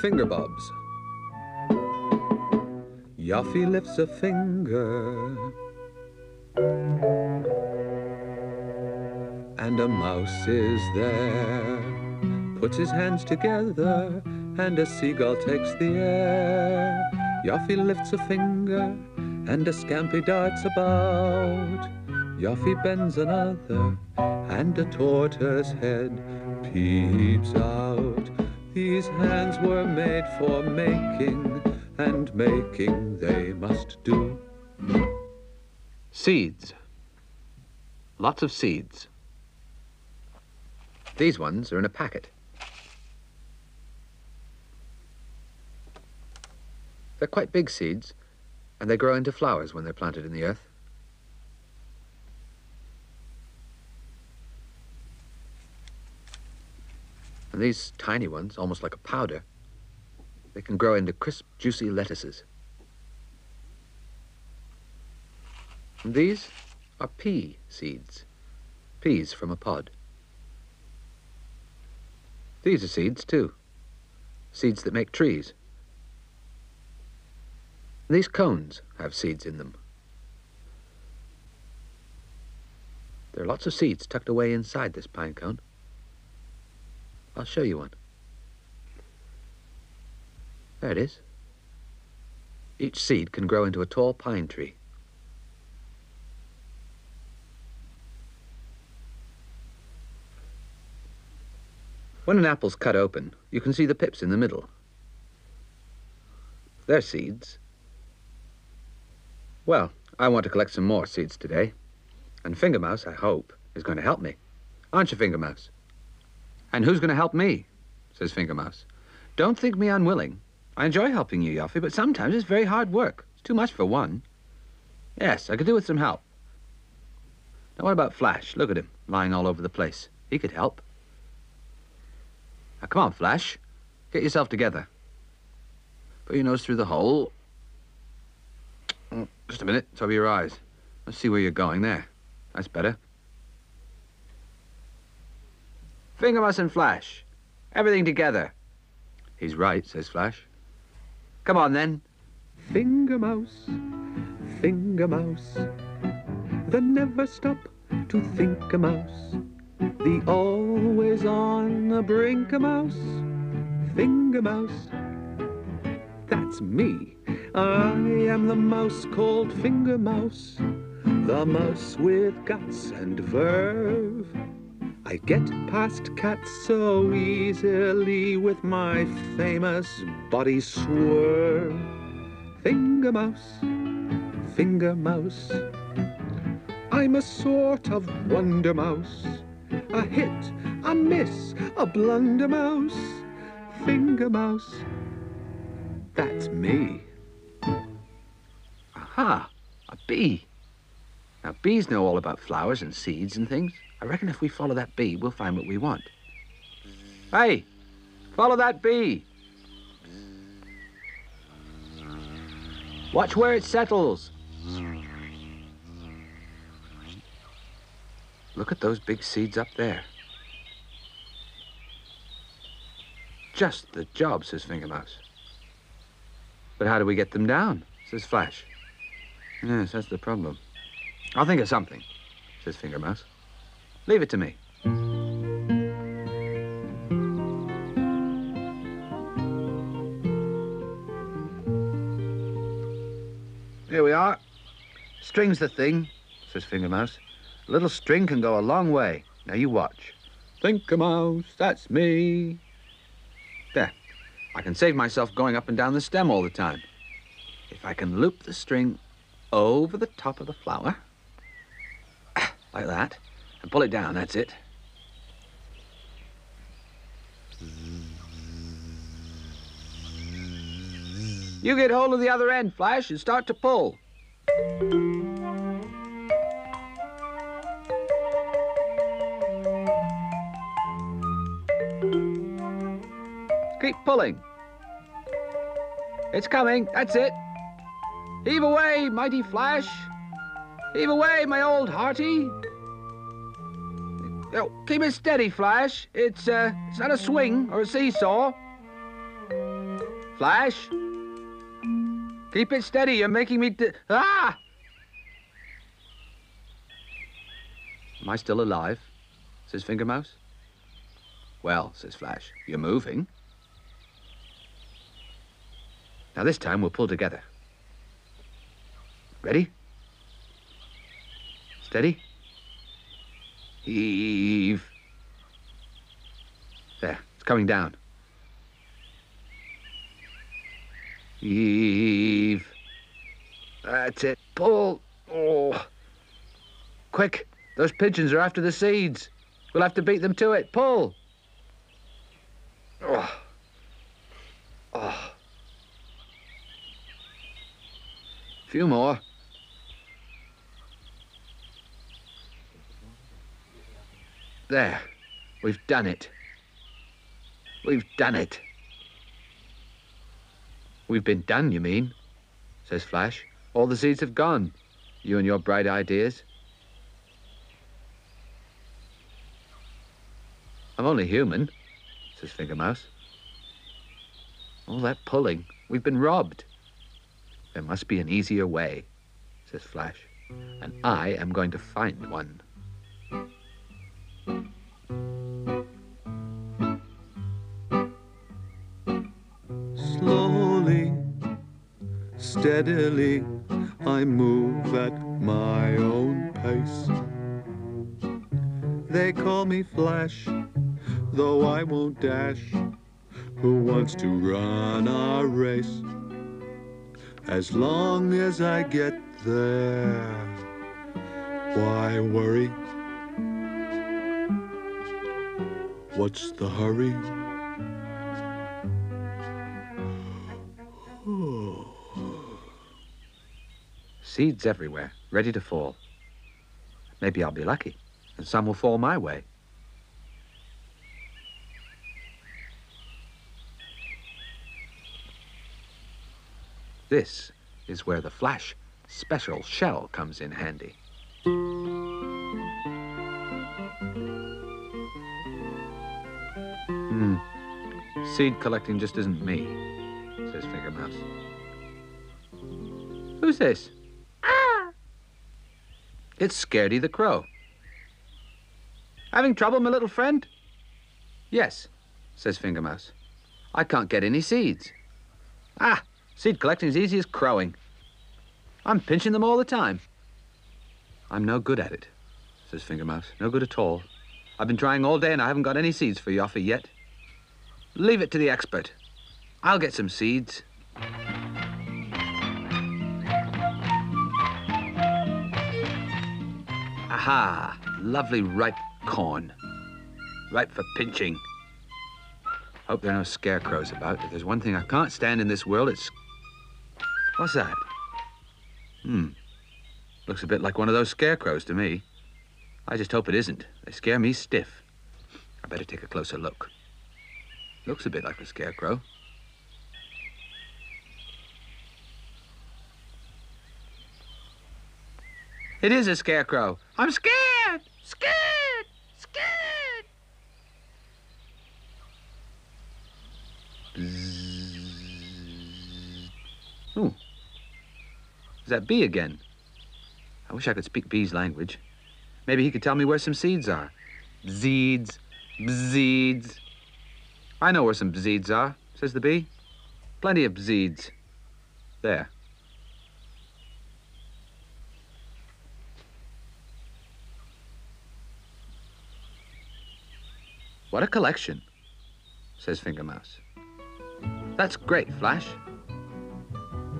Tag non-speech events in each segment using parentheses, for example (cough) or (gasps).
Finger bobs. Yoffie lifts a finger. And a mouse is there. Puts his hands together, and a seagull takes the air. Yoffie lifts a finger, and a scampi darts about. Yoffie bends another, and a tortoise head peeps out. These hands were made for making, and making they must do. Seeds. Lots of seeds. These ones are in a packet. They're quite big seeds, and they grow into flowers when they're planted in the earth. And these tiny ones, almost like a powder, they can grow into crisp, juicy lettuces. And these are pea seeds, peas from a pod. These are seeds, too, seeds that make trees. These cones have seeds in them. There are lots of seeds tucked away inside this pine cone. I'll show you one. There it is. Each seed can grow into a tall pine tree. When an apple's cut open, you can see the pips in the middle. They're seeds. Well, I want to collect some more seeds today. And Fingermouse, I hope, is going to help me. Aren't you, Fingermouse? And who's going to help me? says Fingermouse. Don't think me unwilling. I enjoy helping you, Yoffie, but sometimes it's very hard work. It's too much for one. Yes, I could do with some help. Now, what about Flash? Look at him, lying all over the place. He could help. Now, come on, Flash. Get yourself together. Put your nose through the hole. Oh, just a minute. It's over your eyes. Let's see where you're going. There. That's better. Fingermouse and Flash. Everything together. He's right, says Flash. Come on, then. Finger mouse, finger mouse, the never stop to think a mouse, the always on the brink a mouse, finger mouse. That's me. I am the mouse called Finger Mouse, the mouse with guts and verve. I get past cats so easily with my famous body swerve. Finger mouse, finger mouse. I'm a sort of wonder mouse. A hit, a miss, a blunder mouse. Finger mouse. That's me. Aha, a bee. Now, bees know all about flowers and seeds and things. I reckon if we follow that bee, we'll find what we want. Hey, follow that bee. Watch where it settles. Look at those big seeds up there. Just the job, says Fingermouse. But how do we get them down, says Flash. Yes, that's the problem. I'll think of something, says Fingermouse. Leave it to me. Here we are. String's the thing, says Fingermouse. A little string can go a long way. Now you watch. Finger mouse, that's me. There. I can save myself going up and down the stem all the time. If I can loop the string over the top of the flower, like that, and pull it down, that's it. You get hold of the other end, Flash, and start to pull. Keep pulling. It's coming, that's it. Heave away, mighty Flash. Heave away, my old hearty. Oh, keep it steady, Flash. It's, uh, it's not a swing or a seesaw. Flash? Keep it steady. You're making me... ah! Am I still alive? says Fingermouse. Well, says Flash, you're moving. Now this time we'll pull together. Ready? Steady. Heave. There, it's coming down. Heave. That's it. Pull. Oh. Quick, those pigeons are after the seeds. We'll have to beat them to it. Pull. Oh. Oh. Few more. There. We've done it. We've done it. We've been done, you mean? says Flash. All the seeds have gone. You and your bright ideas. I'm only human, says Fingermouse. All that pulling. We've been robbed. There must be an easier way, says Flash. And I am going to find one. Slowly, steadily, I move at my own pace. They call me Flash, though I won't dash. Who wants to run a race? As long as I get there, why worry? What's the hurry? (sighs) Seeds everywhere, ready to fall. Maybe I'll be lucky, and some will fall my way. This is where the Flash special shell comes in handy. Seed collecting just isn't me, says Fingermouse. Who's this? Ah! It's Scaredy the Crow. Having trouble, my little friend? Yes, says Fingermouse. I can't get any seeds. Ah, seed collecting's easy as crowing. I'm pinching them all the time. I'm no good at it, says Fingermouse. No good at all. I've been trying all day and I haven't got any seeds for Yoffie yet. Leave it to the expert. I'll get some seeds. Aha! Lovely ripe corn. Ripe for pinching. Hope there are no scarecrows about. If there's one thing I can't stand in this world, it's... What's that? Hmm. Looks a bit like one of those scarecrows to me. I just hope it isn't. They scare me stiff. I better take a closer look. Looks a bit like a scarecrow. It is a scarecrow. I'm scared! Scared! Scared! Ooh. Is that bee again? I wish I could speak bee's language. Maybe he could tell me where some seeds are. Bzeeds, bzeeds. I know where some bzeeds are, says the bee. Plenty of bzeeds. There. What a collection, says Finger Mouse. That's great, Flash.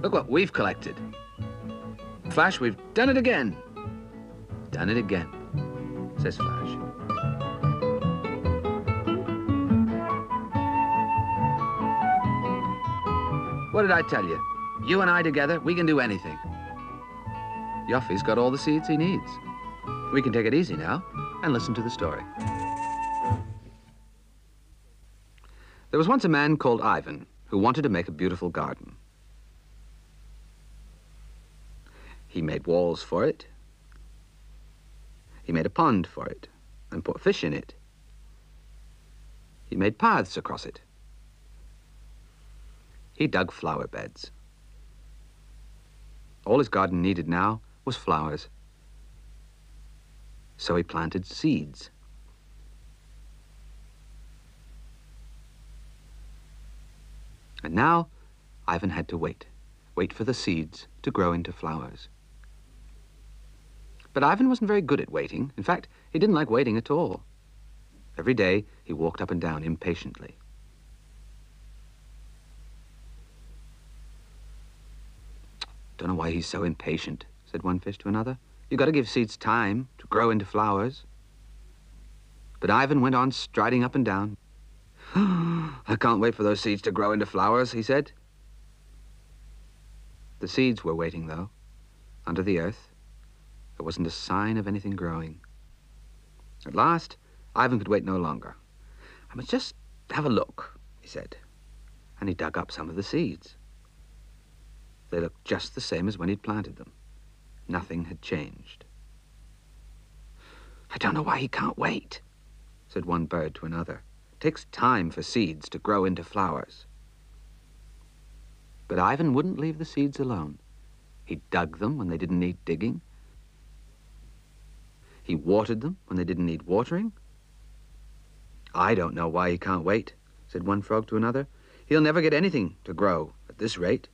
Look what we've collected. Flash, we've done it again. Done it again, says Flash. What did I tell you? You and I together, we can do anything. Yoffie's got all the seeds he needs. We can take it easy now and listen to the story. There was once a man called Ivan who wanted to make a beautiful garden. He made walls for it. He made a pond for it and put fish in it. He made paths across it. He dug flower beds. All his garden needed now was flowers. So he planted seeds. And now Ivan had to wait, wait for the seeds to grow into flowers. But Ivan wasn't very good at waiting. In fact, he didn't like waiting at all. Every day, he walked up and down impatiently. Don't know why he's so impatient, said one fish to another. "You've gotta give seeds time to grow into flowers. But Ivan went on striding up and down. (gasps) I can't wait for those seeds to grow into flowers, he said. The seeds were waiting, though, under the earth. There wasn't a sign of anything growing. At last, Ivan could wait no longer. I must just have a look, he said. And he dug up some of the seeds. They looked just the same as when he'd planted them. Nothing had changed. I don't know why he can't wait, said one bird to another. It takes time for seeds to grow into flowers. But Ivan wouldn't leave the seeds alone. He dug them when they didn't need digging. He watered them when they didn't need watering. I don't know why he can't wait, said one frog to another. He'll never get anything to grow at this rate.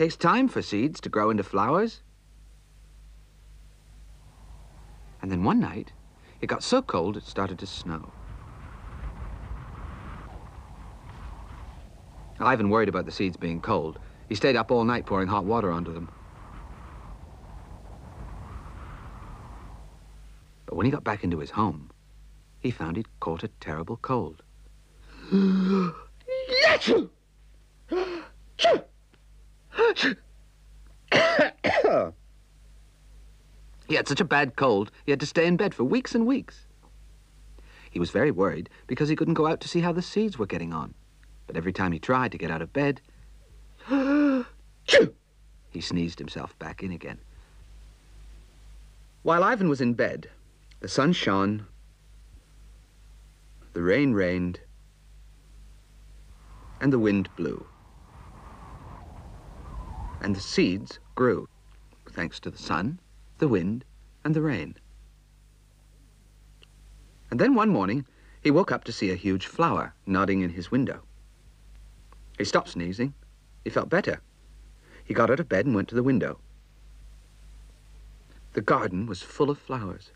It takes time for seeds to grow into flowers. And then one night, it got so cold it started to snow. Ivan worried about the seeds being cold. He stayed up all night pouring hot water onto them. But when he got back into his home, he found he'd caught a terrible cold. (gasps) (gasps) he had such a bad cold, he had to stay in bed for weeks and weeks. He was very worried because he couldn't go out to see how the seeds were getting on. But every time he tried to get out of bed, (gasps) he sneezed himself back in again. While Ivan was in bed, the sun shone, the rain rained, and the wind blew. And the seeds grew, thanks to the sun, the wind, and the rain. And then one morning, he woke up to see a huge flower nodding in his window. He stopped sneezing. He felt better. He got out of bed and went to the window. The garden was full of flowers.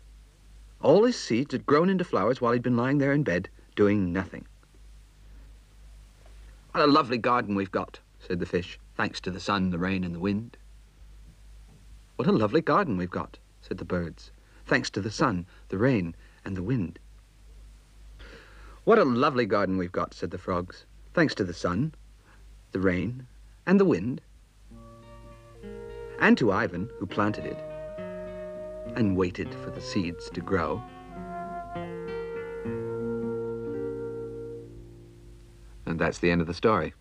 All his seeds had grown into flowers while he'd been lying there in bed, doing nothing. What a lovely garden we've got, said the fish, thanks to the sun, the rain, and the wind. What a lovely garden we've got, said the birds, thanks to the sun, the rain, and the wind. What a lovely garden we've got, said the frogs, thanks to the sun, the rain, and the wind. And to Ivan, who planted it and waited for the seeds to grow. And that's the end of the story.